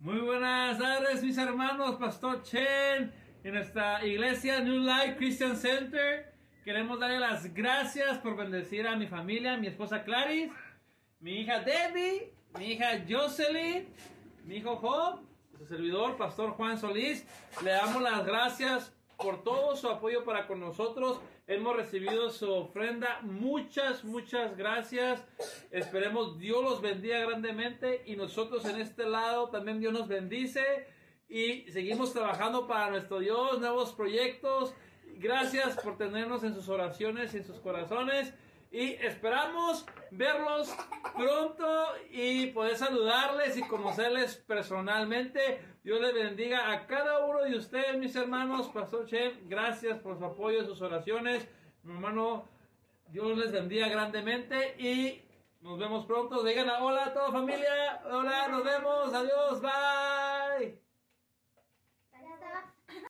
Muy buenas tardes, mis hermanos, Pastor Chen, en nuestra iglesia New Life Christian Center. Queremos darle las gracias por bendecir a mi familia, mi esposa Clarice, mi hija Debbie, mi hija Jocelyn, mi hijo Job, su servidor, Pastor Juan Solís. Le damos las gracias por todo su apoyo para con nosotros. Hemos recibido su ofrenda. Muchas, muchas gracias. Esperemos Dios los bendiga grandemente y nosotros en este lado también Dios nos bendice y seguimos trabajando para nuestro Dios, nuevos proyectos. Gracias por tenernos en sus oraciones y en sus corazones. Y esperamos verlos pronto y poder saludarles y conocerles personalmente. Dios les bendiga a cada uno de ustedes, mis hermanos. Pastor Chen, gracias por su apoyo, sus oraciones. Mi hermano, Dios les bendiga grandemente y nos vemos pronto. Digan hola a toda familia. Hola, nos vemos. Adiós, bye.